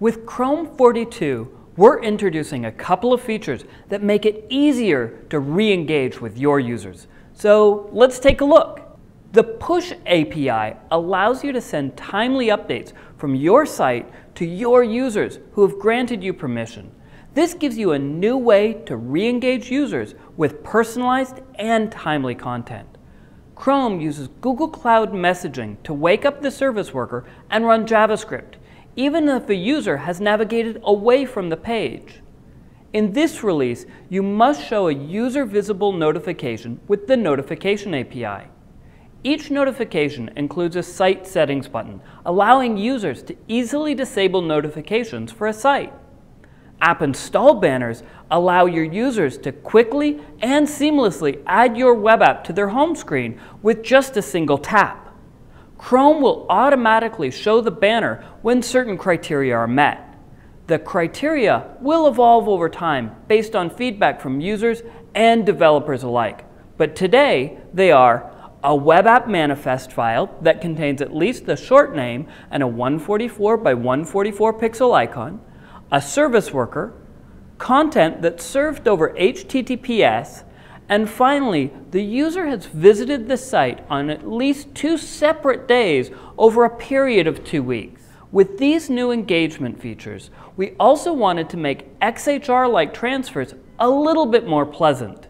With Chrome 42, we're introducing a couple of features that make it easier to re-engage with your users. So let's take a look. The Push API allows you to send timely updates from your site to your users who have granted you permission. This gives you a new way to re-engage users with personalized and timely content. Chrome uses Google Cloud Messaging to wake up the service worker and run JavaScript, even if a user has navigated away from the page. In this release, you must show a user-visible notification with the Notification API. Each notification includes a site settings button, allowing users to easily disable notifications for a site. App install banners allow your users to quickly and seamlessly add your web app to their home screen with just a single tap. Chrome will automatically show the banner when certain criteria are met. The criteria will evolve over time based on feedback from users and developers alike. But today, they are a web app manifest file that contains at least the short name and a 144 by 144 pixel icon, a service worker, content that's served over HTTPS, and finally, the user has visited the site on at least two separate days over a period of two weeks. With these new engagement features, we also wanted to make XHR-like transfers a little bit more pleasant.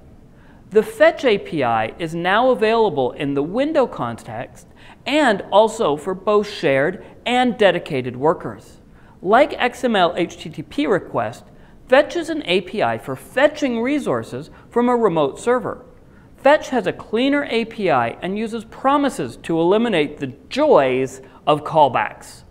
The Fetch API is now available in the window context and also for both shared and dedicated workers. Like XML HTTP request, Fetch is an API for fetching resources from a remote server. Fetch has a cleaner API and uses promises to eliminate the joys of callbacks.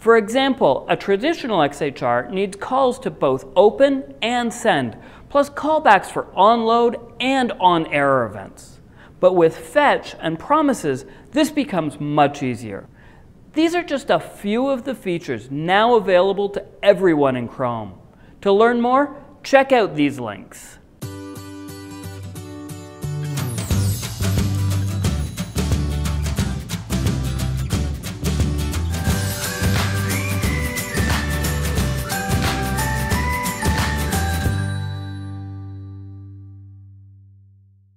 For example, a traditional XHR needs calls to both open and send, plus callbacks for onload and on error events. But with fetch and promises, this becomes much easier. These are just a few of the features now available to everyone in Chrome. To learn more, check out these links.